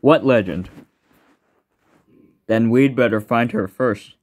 What legend? Then we'd better find her first.